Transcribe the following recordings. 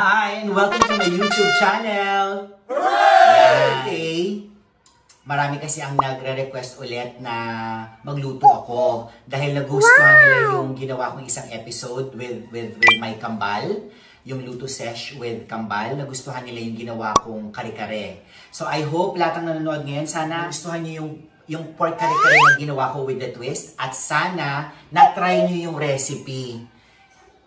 Hi, and welcome to my YouTube channel! Hooray! Okay. Marami kasi ang nagre-request ulit na magluto ako dahil nagustuhan nila yung ginawa kong isang episode with, with, with my kambal, yung luto sesh with kambal. Nagustuhan nila yung ginawa kong kare-kare. So I hope lahat ng nanonood ngayon, sana gustuhan niyo yung yung pork kare-kare na ginawa ko with the twist at sana na-try niyo yung recipe.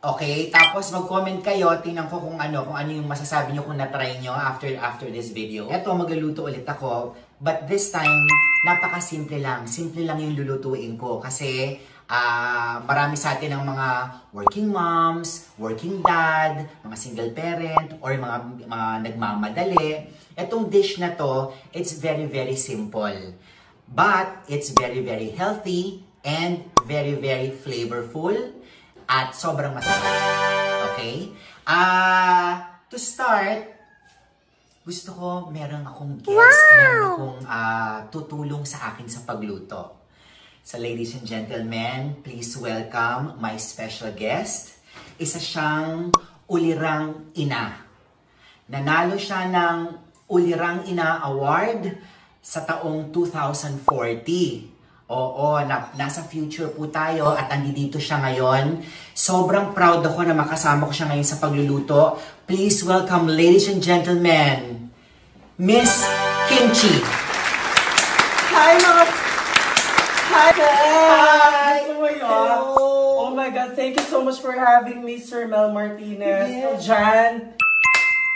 Okay, tapos mag-comment kayo, tingnan ko kung ano, kung ano yung masasabi niyo kung na-try niyo after after this video. Eto, magluluto ulit ako, but this time, napaka-simple lang. Simple lang yung lulutuin ko kasi ah marami sa atin ng mga working moms, working dad, mga single parent, or mga, mga nagmamadali. Etong dish na to, it's very, very simple. But, it's very, very healthy and very, very flavorful at sobrang masarap. Okay? Ah, to start, gusto ko meron akong guest, meron akong ah, tutulong sa akin sa pagluto. So ladies and gentlemen, please welcome my special guest. Isa siyang ulirang ina. Nanalo siya ng Ulirang Ina Award sa taong 2040. Oo, na, nasa future po tayo at andito siya ngayon. Sobrang proud ako na makasama ko siya ngayon sa pagluluto. Please welcome, ladies and gentlemen, Miss Kimchi. Hi, mga... Hi, Hi! Gusto mo yun? Hello! Oh my God, thank you so much for having me, Sir Mel Martinez. Yes. Diyan,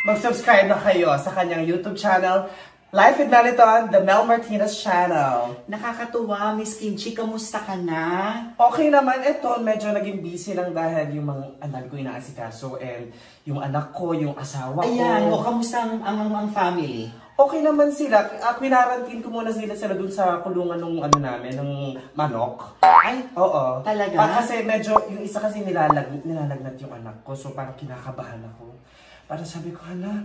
mag-subscribe na kayo sa kanyang YouTube channel, Life with Meliton, the Mel Martinez channel. Nakakatuwa, Miss Kimchi, kamusta ka na? Okay naman ito, medyo naging busy lang dahil yung mga anak ko inaasikaso and yung anak ko, yung asawa ko. Ayan, o kamusta ang, ang, ang family? Okay naman sila. Uh, ko muna sila sila dun sa kulungan ng ano namin, ng manok. Ay, Oo. Talaga? Pa, kasi medyo, yung isa kasi nilalag, nilalagnat yung anak ko. So parang kinakabahan ako. Parang sabi ko, hala,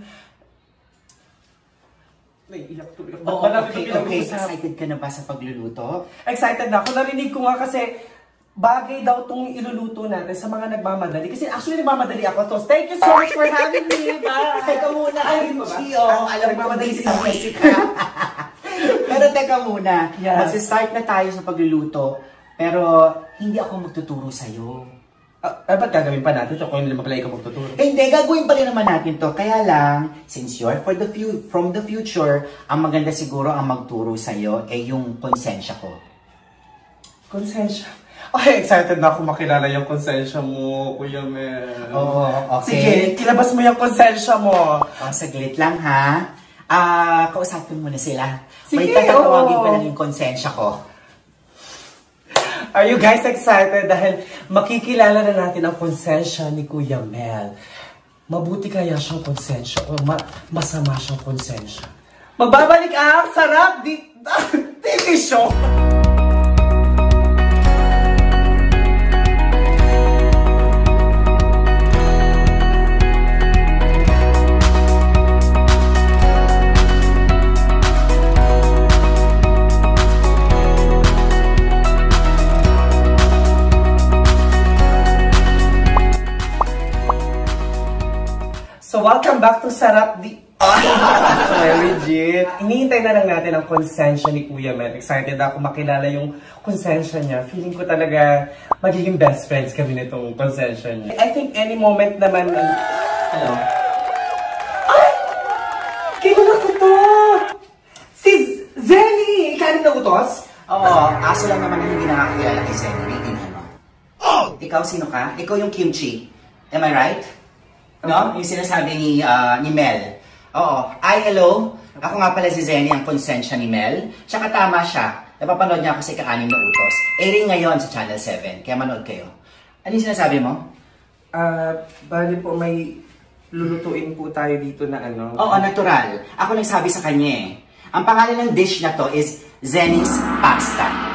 naiiyak tuloy ako. Oo, ba natin okay, okay. Excited ka na ba sa pagluluto? Excited na ako. Narinig ko nga kasi bagay daw itong iluluto natin sa mga nagmamadali. Kasi actually nagmamadali ako to. Thank you so much for having me. Bye! Teka muna, Ay, ba ba? Oh. Alam Nagmamadali busy sa ka. Pero teka muna, Yes. magsi-start na tayo sa pagluluto. Pero hindi ako magtuturo sa'yo. Ah, ah, ba't gagawin pa natin ito kung hindi naman pala ikaw magtuturo? Eh, hindi, gagawin pa rin naman natin to. Kaya lang, since you're for the fu- from the future, ang maganda siguro ang magturo sa'yo ay yung konsensya ko. Konsensya. Ay, excited na ako makilala yung konsensya mo, Kuya Mel. Oo, okay. Sige, kilabas mo yung konsensya mo. Oh, saglit lang ha. Ah, kausapin mo na sila. May Sige, tatatawagin oo. pa lang yung konsensya ko. Are you guys excited? Dahil makikilala na natin ang konsensya ni Kuya Mel. Mabuti kaya siyang konsensya o ma- masama siyang konsensya. Magbabalik ang sarap di TV show! Welcome back to Sarap di... Sorry, legit. Hinihintay na lang natin ang konsensya ni Kuya Mel. Excited ako makilala yung konsensya niya. Feeling ko talaga magiging best friends kami nitong konsensya niya. I think any moment naman... Hello? Ay! Kilala ko to! Si Zelly! Ikaw na utos? Oo, aso lang naman na hindi nakakilala kay Zenny. Mo. Oh! Ikaw sino ka? Ikaw yung kimchi. Am I right? No? Yung sinasabi ni, ah, ni Mel. Oo. Ay, hello. Ako nga pala si Zenny, ang konsensya ni Mel. Tsaka tama siya. Napapanood niya ako sa ika-anim na utos. Airing ngayon sa Channel 7. Kaya manood kayo. Ano yung sinasabi mo? Ah, bali po may lulutuin po tayo dito na ano. Oo, natural. Ako nagsabi sa kanya eh. Ang pangalan ng dish na to is Zenny's Pasta.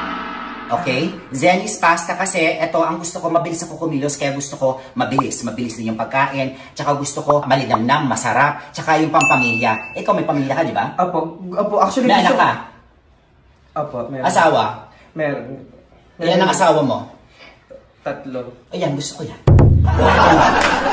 Okay? Zenny's Pasta kasi ito ang gusto ko, mabilis ako kumilos kaya gusto ko mabilis. Mabilis din yung pagkain. Tsaka gusto ko malinamnam, masarap. Tsaka yung pampamilya. Ikaw may pamilya ka, di ba? Apo, apo, actually May anak ka? Apo, meron. Asawa? Meron. Ilan ang asawa mo? Tatlo. Ayan, gusto ko yan.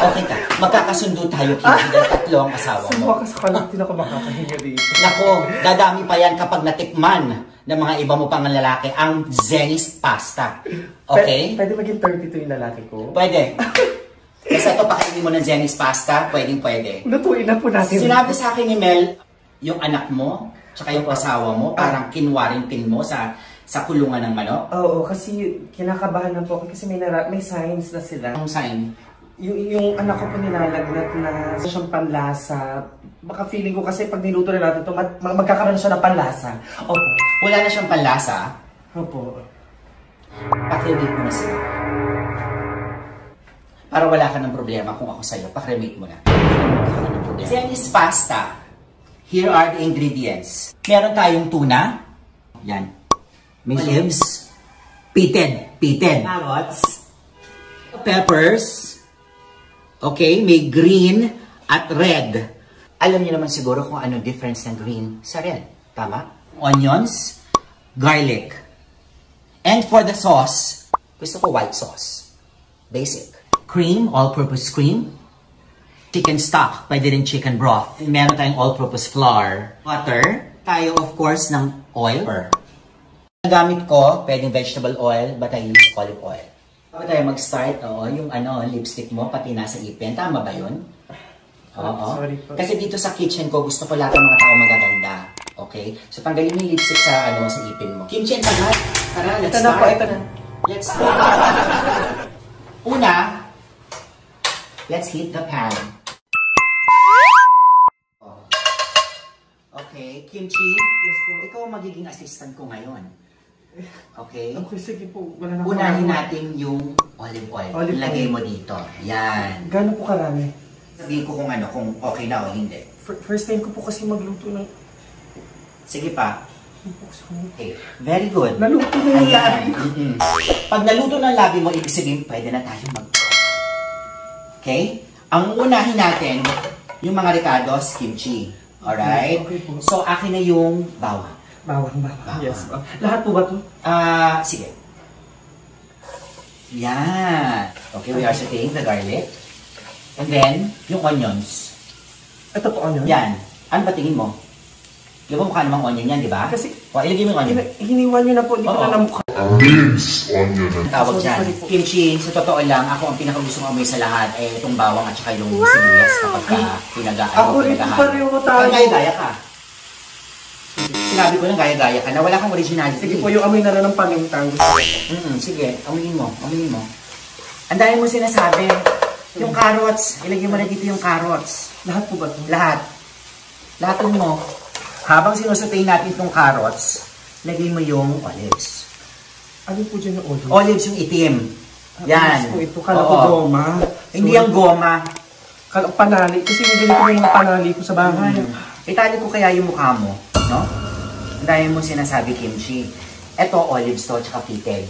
Okay ka. Magkakasundo tayo, dahil tatlo ang asawa Sa mo. wakas ako lang, hindi na ako makakahinga dito. Nako, dadami pa yan kapag natikman ng mga iba mo pang lalaki ang Zenny's pasta. Okay? P- pwede maging 32 yung lalaki ko? Pwede. Basta ito, pakainin mo ng Zenny's pasta, pwedeng pwede. Lutuin na po natin. Sinabi sa akin ni Mel, yung anak mo, tsaka yung asawa mo, parang kinwaring pin mo sa sa kulungan ng manok. Oo, kasi kinakabahan na po ako kasi may, nara- may signs na sila. Anong sign? Yung, yung anak ko po nilalagnat na siyang panlasa. Baka feeling ko kasi pag niluto na natin ito, mag- mag- magkakaroon siya ng panlasa. Opo. Wala na siyang panlasa, Opo. pakrimate mo na sila. Para wala ka ng problema kung ako sa'yo, pakrimate mo na. Wala ng problema. Pasta. Here are the ingredients. Meron tayong tuna. Yan. May olives. Pitted. Pitted. Carrots. Peppers. Okay, may green at red. Alam niyo naman siguro kung ano difference ng green sa red. Tama? Onions, garlic. And for the sauce, gusto ko white sauce. Basic. Cream, all-purpose cream. Chicken stock, pwede rin chicken broth. Meron tayong all-purpose flour. Butter. Tayo, of course, ng oil. Ang gamit ko, pwedeng vegetable oil, but I use olive oil. Bago tayo mag-start, oo, yung ano, lipstick mo, pati nasa ipin. Tama ba yun? Oo. Sorry po. Kasi dito sa kitchen ko, gusto ko lahat ng mga tao magaganda. Okay? So, tanggalin yung lipstick sa, ano, sa ipin mo. Kimchi and tagal. Tara, let's Ito na start. po, ito na. Let's start. Una, let's heat the pan. Okay, Kimchi, Yes po. ikaw ang magiging assistant ko ngayon. Okay? Okay, sige po. Wala na Unahin natin yung olive oil. Olive Ilagay oil. mo dito. Yan. Gano'n po karami? Sabihin ko kung ano, kung okay na o hindi. Fir- First time ko po kasi magluto ng... Sige pa. Okay. Very good. Naluto na yung labi. Pag naluto ng labi mo, ibig sabihin, pwede na tayo mag Okay? Ang unahin natin, yung mga ricados, kimchi. Alright? Okay po. So, akin na yung bawang. Bawang, bawang. Bawang. Yes po. Lahat po ba to? Ah, sige. Yan. Okay, we are sauteing the garlic. And then, yung onions. Ito po ano? Yan. Ano ba tingin mo? Di ba mukha namang onion yan, di ba? Kasi- O, ilagay mo yung onion. Hini- Hiniwan nyo na po, hindi ko na namukha. Mims onion. Ang tawag dyan. Kimchi, sa totoo lang, ako ang pinakagusto kong amoy sa lahat ay itong bawang at saka yung sibuyas kapag ka pinaga, Ako rin, pareho tayo. Ang gaya-gaya ka. Sinabi ko lang gaya-gaya ka na wala kang originality. Sige po, yung amoy na rin ng pamintang. Mm, sige, amuyin mo, amuyin mo. Ang dami mo sinasabi. Yung carrots, ilagay mo na dito yung carrots. Lahat po ba? Lahat. Lahatin mo. Habang sinusutain natin itong carrots, lagay mo yung olives. Ano po dyan yung olive? Olives yung itim. Yan. Yes po, ito. Kala ko goma. Hindi ang goma. Kala ko panali. Kasi hindi ganito yung panali ko sa bahay. Itali ko kaya yung mukha mo, no? Ang dami mo sinasabi, kimchi. Ito, olives to, tsaka pitted.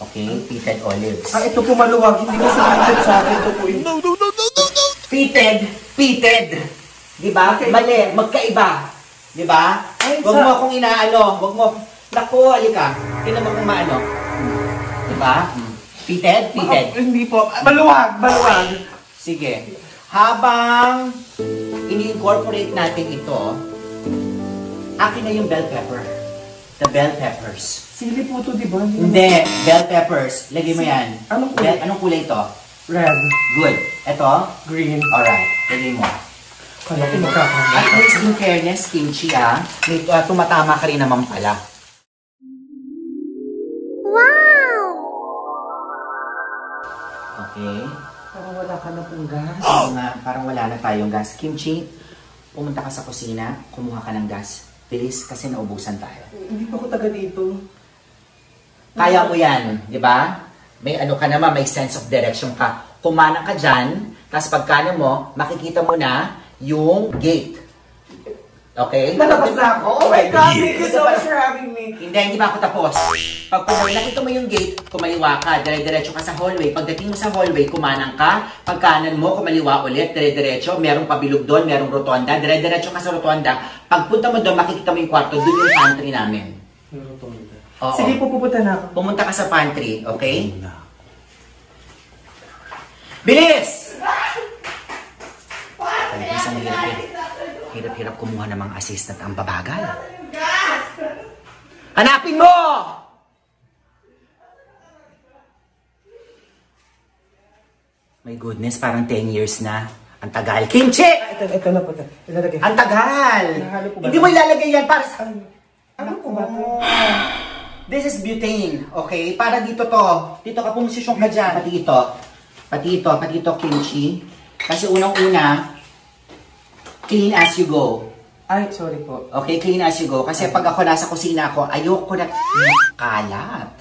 Okay? Pitted olives. Ah, ito po maluwag. Hindi ko sinabi sa akin. Ito po yung... Pitted, pitted. Di ba? Okay. Mali, magkaiba. Di ba? Ay, Huwag sa- mo akong inaano. Huwag mo. Naku, halika. Tingnan mo kung maano. Di ba? Pitted, pitted. Ah, hindi po. Ah, Maluwag, maluwag. Sige. Habang ini-incorporate natin ito, akin na yung bell pepper. The bell peppers. Sili po to, di ba? Hindi, bell peppers. Lagay mo yan. Anong kulay? Bell- anong kulay ito? Red, Good. Ito? green. Alright. Lagay mo. Kala ko magkakamali. At least in fairness, kimchi ah, may, uh, tumatama ka rin naman pala. Parang wala ka na pong gas. Oo nga, parang wala na tayong gas. Kimchi, pumunta ka sa kusina, kumuha ka ng gas. Bilis kasi naubusan tayo. Hindi pa ako taga dito. Kaya mo yan, di ba? May ano ka naman, may sense of direction ka. Kumanang ka dyan, tapos pagkano mo, makikita mo na yung gate. Okay? Nalabas na ako. Oh my God, thank you so much for having me. Hindi, hindi pa ako tapos. Pag nakita mo yung gate, kumaliwa ka, dire-diretso ka sa hallway. Pagdating mo sa hallway, kumanang ka, pagkanan mo, kumaliwa ulit, dire-diretso, merong pabilog doon, merong rotonda, dire-diretso ka sa rotonda. Pagpunta mo doon, makikita mo yung kwarto, doon yung pantry namin. Oo. Sige pupunta na ako. Pumunta ka sa pantry, okay? Bilis! Hirap eh. Hirap-hirap kumuha ng mga assistant ang babagal. Hanapin mo! My goodness, parang 10 years na. Ang tagal. Kimchi! Ah, Ito, ito na po. ito. Ilalagay. Ang tagal! Hindi mo ilalagay yan para sa... Ano po ba? This is butane, okay? Para dito to. Dito ka, pumusisyon ka dyan. Pati ito. Pati ito, pati ito, kimchi. Kasi unang-una, clean as you go. Ay, sorry po. Okay, clean as you go. Kasi pag ako nasa kusina ako, ayoko na kalat.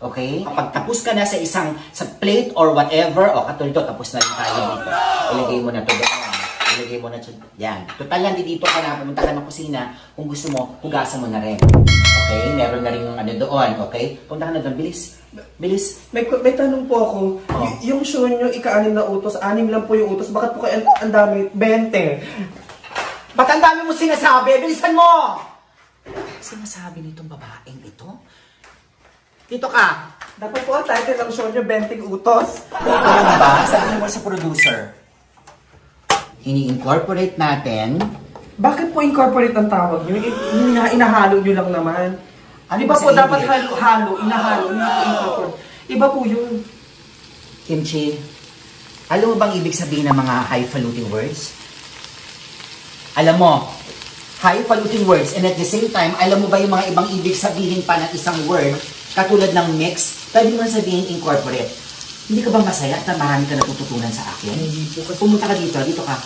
Okay? Kapag tapos ka na sa isang, sa plate or whatever, o katulad ito, tapos na rin tayo dito. Ilagay mo na to doon. Ilagay mo na to. Yan. Total lang, dito ka na, pumunta ka ng kusina. Kung gusto mo, hugasan mo na rin. Okay? Meron na rin yung ano doon. Okay? Punta ka na doon. Bilis. Bilis. May, may tanong po ako. Oh. Y- yung show nyo, ika-anim na utos, anim lang po yung utos. Bakit po kayo ang dami? 20. Ba't ang dami mo sinasabi? Bilisan mo! Sinasabi nitong babaeng ito? Dito ka. Dapat po ang title ng show nyo, 20 utos. Ano ba? Sabi mo sa producer. Ini-incorporate natin. Bakit po incorporate ang tawag nyo? I- ina inahalo nyo lang naman. Ano Di ba ba po dapat halo-halo, inahalo, hindi po incorporate. Iba po yun. Kimchi, alam mo bang ibig sabihin ng mga highfalutin words? Alam mo, highfalutin words and at the same time, alam mo ba yung mga ibang ibig sabihin pa ng isang word katulad ng mix? Pwede mo sabihin incorporate. Hindi ka ba masaya na marami ka natututunan sa akin? Hindi po. Kasi, Pumunta ka dito, dito ka.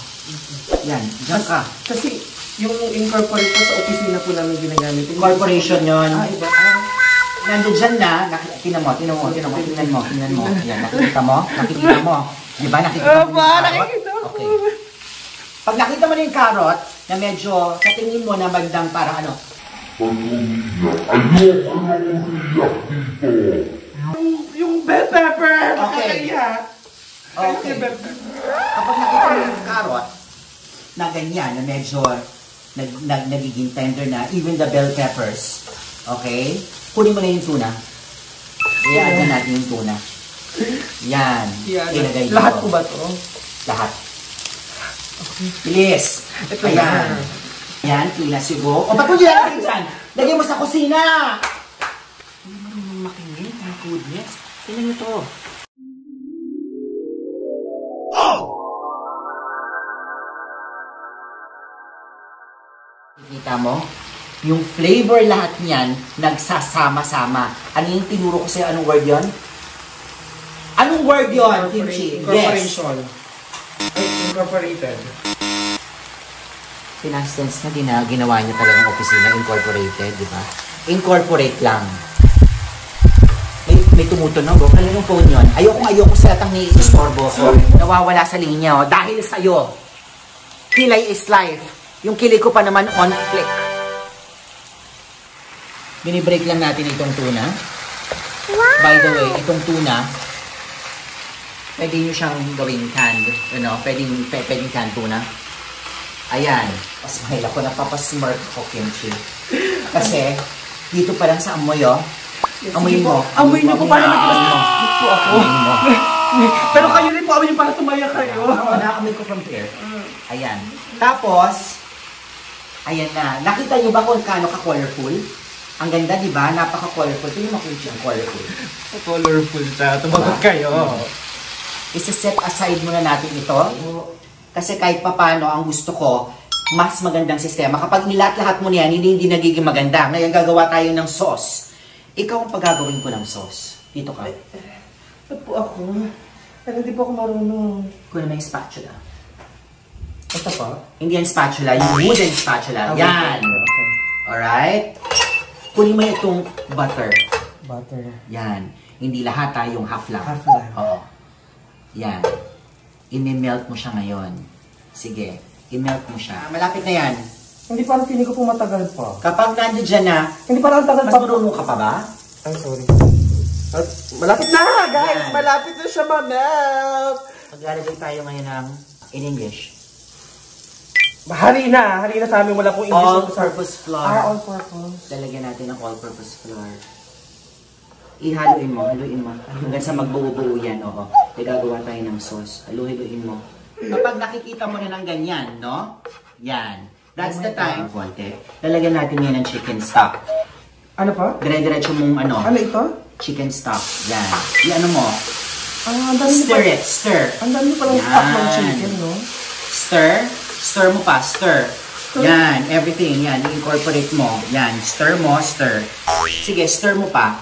Yan, dyan ka. kasi yung incorporate po sa opisina po namin ginagamit. Corporation yon. Ah, iba. Ah, Nandun dyan na, tinan mo, tinan mo, tinan mo, tingnan mo, tingnan mo. Yan, nakikita mo, nakikita mo. Di ba, nakikita mo carrot? nakikita ko. Okay. Pag nakita mo na yung carrot, na medyo, sa tingin mo na bandang parang ano, Pag umiyak, ayoko na umiyak dito. yung, yung bell pepper! Okay. Okay. Kapag nakita mo yung carrot, na ganyan, na medyo nag, nag, nagiging tender na, even the bell peppers, okay? Kunin mo na yung tuna. Iaan na natin yung tuna. Yan. Yan. Ilagay. Lahat po ba to? Lahat. Bilis. Ito Ayan. na. Yan, clean as you go. O, ba't mo nilalagay dyan? Lagay mo sa kusina! Hindi mo rin makinig. My goodness. Tingnan nyo to. Kita mo? Yung flavor lahat niyan, nagsasama-sama. Ano yung tinuro ko sa'yo? Anong word yon? Anong word yon, Kimchi? Yes. Incorporation. Incorporated. Pinastens na gina, ginawa niya talagang opisina, incorporated, di ba? Incorporate lang. May, may tumutunog, oh. Ano yung phone yun? Ayoko ayoko sa latang ni istorbo ko. Nawawala sa linya, oh. Dahil sa'yo. Kilay is life. Yung kilay ko pa naman on flick. Binibreak lang natin itong tuna. By the way, itong tuna, pwede nyo siyang gawing canned. You know, pwede, pwede, pwedeng canned tuna. Ayan. Smile ako, napapasmirk ako, kimchi. Kasi, dito pa lang sa amoy, oh. Amoy Sige mo. Amoy niyo po para Amoy mo. mag-mas po ako. Amoy mo. Pero kayo rin po, amoy niyo para sumaya kayo. Oo, naamoy ko from here. Ayan. Tapos, ayan na. Nakita niyo ba kung kaano ka-colorful? Ang ganda, di ba? Napaka-colorful. Tingnan mo kung siya colorful. Colorful siya. Tumagot kayo. Isa-set aside muna natin ito. Kasi kahit papano, ang gusto ko, mas magandang sistema. Kapag nilat-lahat mo niyan, hindi, hindi nagiging maganda. Ngayon gagawa tayo ng sauce. Ikaw ang paggagawin ko ng sauce. Dito ka. Ba't po ako? Pero hindi po ako marunong. Mo yung spatula. Ito pa? Hindi yan spatula, yung wooden spatula. Yan. Okay. Alright? Kunin mo itong butter. Butter. Yan. Hindi lahat ha, yung half lang. Half lang. Oo. Yan. I-melt mo siya ngayon. Sige. I-melt mo siya. Malapit na yan. Hindi parang feeling ko po matagal pa. Kapag nandiyan na, Hindi parang ang tagal mas pa. marunong ka pa ba? Ay, sorry. At malapit na, guys! Yan. Malapit na siya ma-melt! Maglalagay tayo ngayon ng in English. Harina! Harina sa amin, wala pong English. All yung sa- purpose flour. Ah, all purpose. Lalagyan natin ng all purpose flour. Ihaluin mo, haluin mo. Hanggang sa magbuo-buo yan, oo. May gagawa tayo ng sauce. Halu-haluin mo. Kapag nakikita mo na ng ganyan, no? Yan. That's the time. Konti. Lalagyan natin yan ng chicken stock. Ano pa? Dire-diretso mong ano, Ano ito? chicken stock. Yan. I-ano mo, Ah, ang dami stir pa- it, stir. Ang dami palang stock ng Yan. chicken, no? Stir. Stir mo pa, stir. Yan, everything. Yan, i-incorporate mo. Yan, stir mo, stir. Sige, stir mo pa.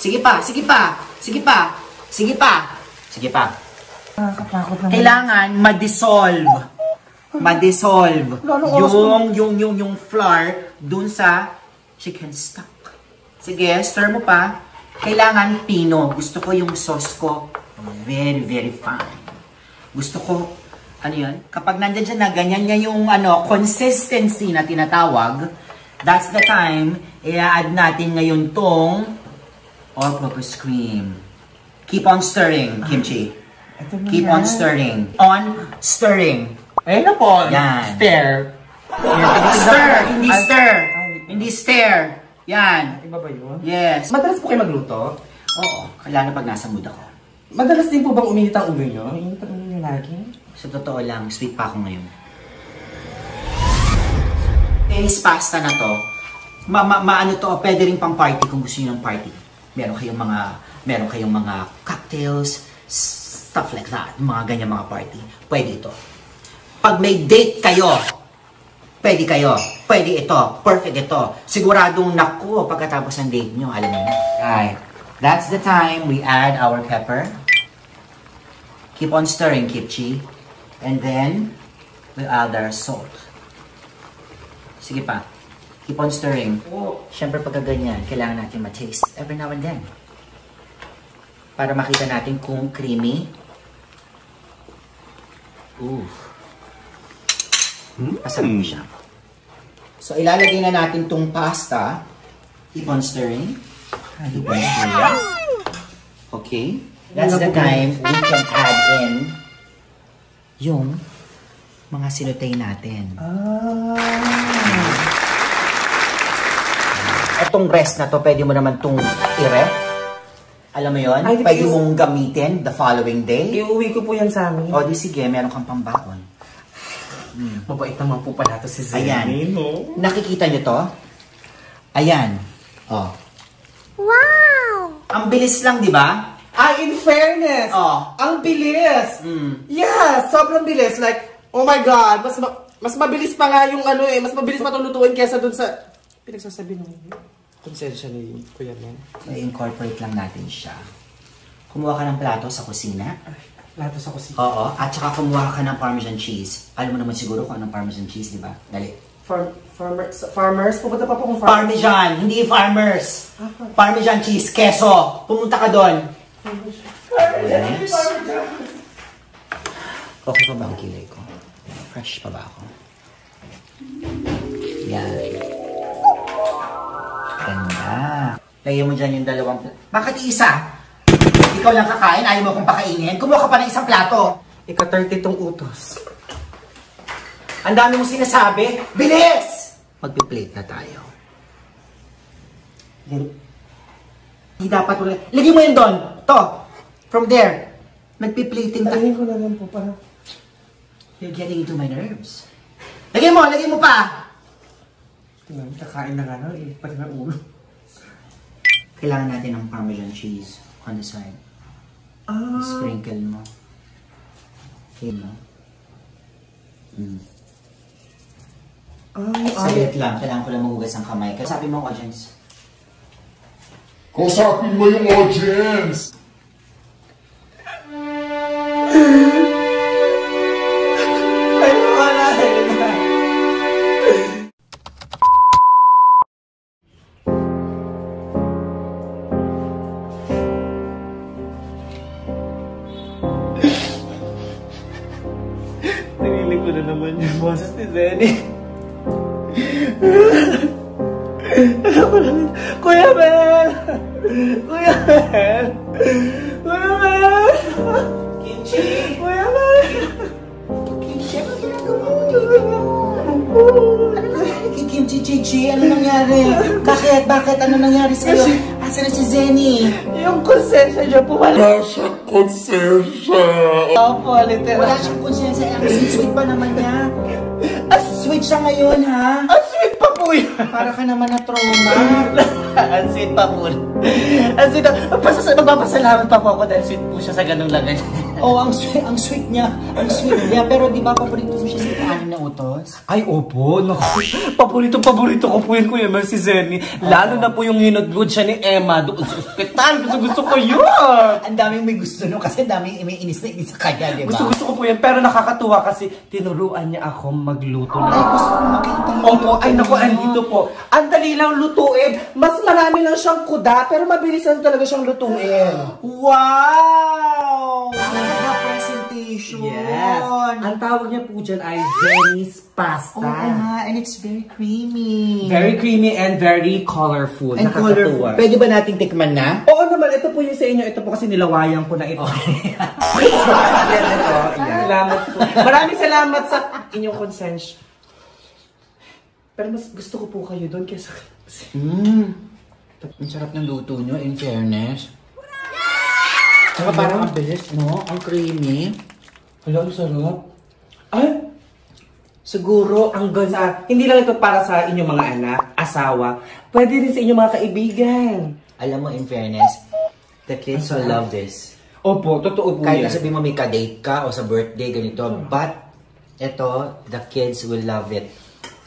Sige pa, sige pa, sige pa, sige pa, sige pa. Nakakatakot naman. Kailangan ma-dissolve. Ma-dissolve. Oras Yung, yung, yung, yung flour dun sa chicken stock. Sige, stir mo pa. Kailangan pino. Gusto ko yung sauce ko very, very fine. Gusto ko, ano yun? Kapag nandyan siya na ganyan nga yung ano, consistency na tinatawag, that's the time, i-add natin ngayon tong all-purpose cream. Keep on stirring, kimchi. Ito na Keep on stirring. On stirring. Ayun na po. Yan. Stir, hindi Ay, stir. ay, Hindi stir. Yan. Iba ba yun? Yes. Madalas po kayo magluto? Oo, kailangan pag nasa mood ako. Madalas din po bang uminit ang ulo nyo? Init ang ulo nyo lagi? Sa totoo lang, sweet pa ako ngayon. Tennis pasta na to, ma, ma, maano to, pwede rin pang party kung gusto niyo ng party. Meron kayong mga, meron kayong mga cocktails, stuff like that, mga ganyan mga party. Pwede ito. Pag may date kayo, pwede kayo, pwede ito, perfect ito. Siguradong naku, pagkatapos ng date nyo, alam niyo. Right. That's the time we add our pepper. Keep on stirring, Kipchi. And then, we add our salt. Sige pa. Keep on stirring. Oo. Siyempre pagka ganyan, kailangan natin ma-taste every now and then. Para makita natin kung creamy. Ooh. Masarap mo siya. So, ilalagay na natin tong pasta. Keep on stirring. Keep on stirring. Okay. That's the time we can add in yung mga sinutay natin. Ah. Etong rest na to, pwede mo naman tong i-ref. Alam mo yon? Ay, Pwede mong gamitin the following day. Iuwi ko po yan sa amin. O di sige, meron kang pambaon. Mabait naman po pala to si Zenny, Ayan. no? Nakikita nyo to? Ayan. O. Wow! Ang bilis lang, di ba? Ah, in fairness! Oh. Ang bilis! Mm. Yeah, sobrang bilis. Like, oh my God, mas ma- mas mabilis pa nga yung ano eh, mas mabilis matulutuin kesa dun sa pinagsasabi ng konsensya ni Kuya Men. So, incorporate lang natin siya. Kumuha ka ng plato sa kusina. Ay, lato sa kusina. Oo. At saka kumuha ka ng parmesan cheese. Alam mo naman siguro kung anong parmesan cheese, di ba? Dali. Farm, farmers, farmers, pupunta pa po kung farmers. Parmesan, hindi farmers. Parmesan cheese, keso. Pumunta ka doon. Yes. Okay pa ba ang kilay ko? Fresh pa ba ako? Yan. Ganda. Lagyan mo dyan yung dalawang... pla- Bakit isa? Ikaw lang kakain, ayaw mo kong pakainin. Kumuha ka pa ng isang plato. Ika-30 tong utos. Ang dami mong sinasabi. Bilis! Magpi-plate na tayo. Hindi dapat wala. Lagyan mo yun doon. To. From there. Nagpi-plating tayo. Ayun ko na lang po para. You're getting into my nerves. Lagyan mo, lagyan mo pa. Tingnan, kakain na nga lang eh, pati na ulo. Kailangan natin ng parmesan cheese on the side. Ah, Sprinkle mo. Okay mo. Mm. ay, ay. Saglit lang. Kailangan ko lang mahugas ang kamay. Kasi sabi mo, audience, Kausapin mo yung audience! Literal. Wala siyang konsensya. Ang sweet-sweet pa naman niya. As sweet siya ngayon, ha? Ang sweet pa po yun. Para ka naman na trauma. Ang sweet pa po. Ang sweet pa. Magpapasalamat pa po ako dahil sweet po siya sa ganung lagay. Oo, ang sweet, ang sweet niya. Ang sweet niya. Pero di ba paborito mo siya sa kanin na utos? Ay, opo. Naku. Paborito, paborito ko po yun, Kuya Mel, si Zenny. Lalo na po yung hinudlod siya ni Emma doon sa ospital. Gusto, gusto ko yun. Ang daming may gusto no kasi ang daming may inis na inis sa kanya, di ba? Gusto, gusto ko po yan. Pero nakakatuwa kasi tinuruan niya ako magluto Ay, gusto ko makita. Opo, ay naku, andito po. Ang dali lang lutuin. Mas marami lang siyang kuda, pero mabilis lang talaga siyang lutuin. Wow! Presentation! Ang tawag niya po dyan ay Zenny's Pasta. Oo nga, and it's very creamy. Very creamy and very colorful. and colorful. Nakakatuwa. Pwede ba nating tikman na? Oo naman, ito po yung sa inyo. Ito po kasi nilawayan ko na ito. so, yan, ito. Yan. Salamat po. Maraming salamat sa inyong consensya. Pero mas gusto ko po kayo doon kaysa... Mmm. Ang sarap ng luto nyo, in fairness. Saka parang ang bilis, no? Ang creamy. Hala, ang sarap. Ay, Siguro, ang ganda. Hindi lang ito para sa inyong mga anak, asawa. Pwede rin sa inyong mga kaibigan. alam mo, in fairness, the kids will love this. Opo, totoo po Kahit yan. sabihin mo may ka-date ka o sa birthday, ganito. But, ito, the kids will love it.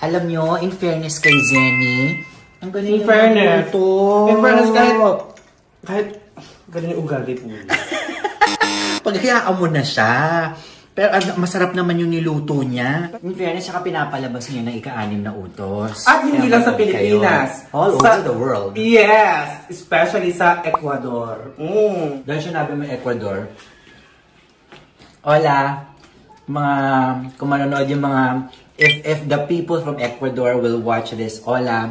Alam nyo, in fairness kay Zenny, ang galing In fairness. magluto. In fairness, kahit, kahit, ganun yung ugali po. Paghayaan mo na siya. Pero ano, masarap naman yung niluto niya. In fairness, saka pinapalabas niya ng ika-anim na utos. At hindi lang sa Pilipinas. kayo. All Sa- over the world. Yes! Especially sa Ecuador. Mm. Dahil sinabi mo Ecuador, Hola, mga, kung manonood yung mga, if, if the people from Ecuador will watch this, hola,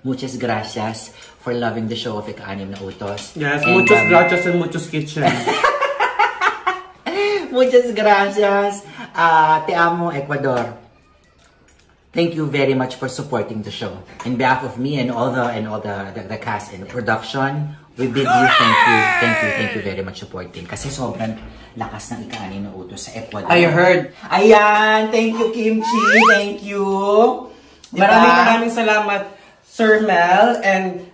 muchas gracias for loving the show of Ika-anim na Utos. Yes, And, muchos um, gracias and muchos kitchen. Muchas gracias. Ah, te amo, Ecuador. Thank you very much for supporting the show. In behalf of me and all the and all the the, the cast and the production, we bid you thank you, thank you, thank you very much supporting. Kasi sobrang lakas ng ika-anim na utos sa Ecuador. I heard. Ayan, thank you Kimchi, thank you. Diba? Maraming maraming salamat, Sir Mel, and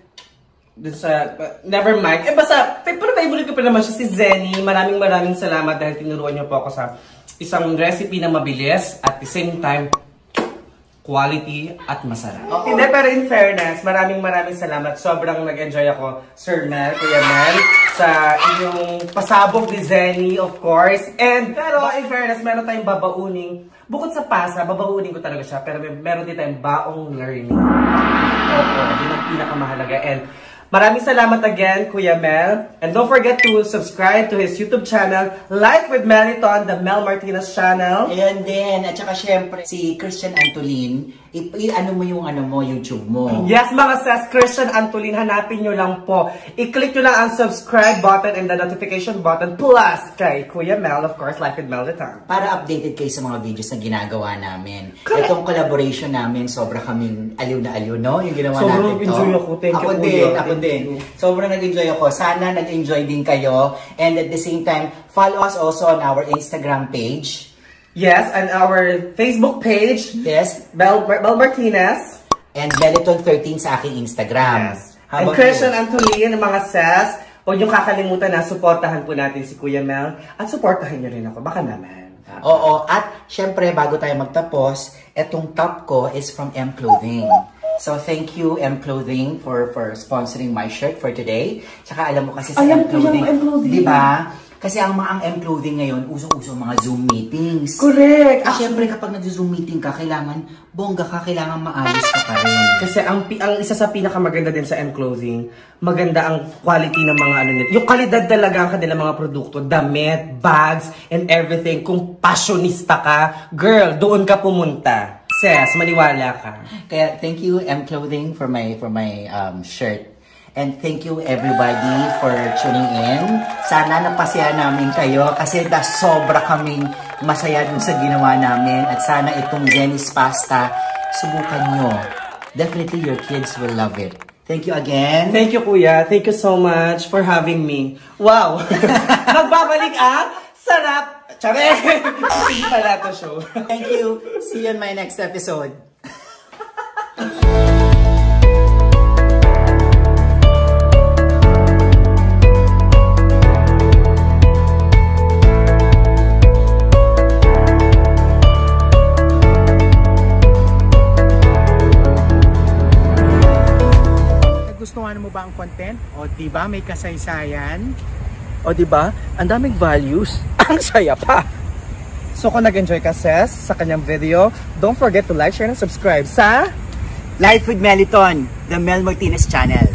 dun sa, never mind. Eh basta, pero favorite ko pa naman siya si Zenny. Maraming maraming salamat dahil tinuruan niyo po ako sa isang recipe na mabilis at the same time, quality at masarap. Hindi, pero in fairness, maraming maraming salamat. Sobrang nag-enjoy ako, Sir Mel, Kuya Mel, sa inyong pasabog ni Zenny, of course. And, pero in fairness, meron tayong babauning, bukod sa pasa, babauning ko talaga siya, pero may, meron din tayong baong learning. Opo, yun ang pinakamahalaga. And, Maraming salamat again, Kuya Mel. And don't forget to subscribe to his YouTube channel, Life with Meliton, the Mel Martinez channel. Ayan din, at saka syempre, si Christian Antolin, i- i- ano mo yung ano mo, YouTube mo. Yes, mga sis, Christian Antolin, hanapin nyo lang po. I-click nyo lang ang subscribe button and the notification button plus kay Kuya Mel, of course, Life with Meliton. para updated kayo sa mga videos na ginagawa namin. Correct. Itong collaboration namin, sobra kaming aliw na aliw, no? Yung ginawa Sobrang natin to. nag-enjoy ako. Thank you, Ako Kuya. din, ako Thank din. you. Sobrang nag-enjoy ako. Sana nag-enjoy din kayo. And at the same time, follow us also on our Instagram page. Yes, and our Facebook page, Yes. Bel, Bel Martinez. And Beliton13 sa aking Instagram. Yes. How And Christian? Antolin, mga sis, huwag niyong kakalimutan na supportahan po natin si Kuya Mel at supportahan niyo rin ako. Baka naman. Oo, at syempre bago tayo magtapos, etong top ko is from M Clothing. So thank you M Clothing for for sponsoring my shirt for today. Tsaka alam mo kasi sa Alam M Clothing, M Clothing. 'di ba? Kasi ang mga ang M Clothing ngayon, usong-uso mga Zoom meetings. Correct! At syempre kapag nag-Zoom meeting ka, kailangan bongga ka, kailangan maayos ka pa rin. Kasi ang, ang isa sa pinakamaganda din sa M Clothing, maganda ang quality ng mga ano nila. Yung kalidad talaga ang kanilang mga produkto, damit, bags, and everything. Kung passionista ka, girl, doon ka pumunta. Ses, maniwala ka. Kaya thank you M Clothing for my for my um, shirt. And thank you everybody for tuning in. Sana napasaya namin kayo kasi da sobra kaming masaya dun sa ginawa namin. At sana itong Jenny's Pasta, subukan nyo. Definitely your kids will love it. Thank you again. Thank you, Kuya. Thank you so much for having me. Wow! Magbabalik ang sarap! Tsare! Hindi pala to show. Thank you. See you in my next episode. Nagustuhan mo ba ang content? O di ba may kasaysayan? O di ba? Ang daming values. Ang saya pa. So kung nag-enjoy ka, Ses, sa kanyang video, don't forget to like, share, and subscribe sa Life with Meliton, the Mel Martinez channel.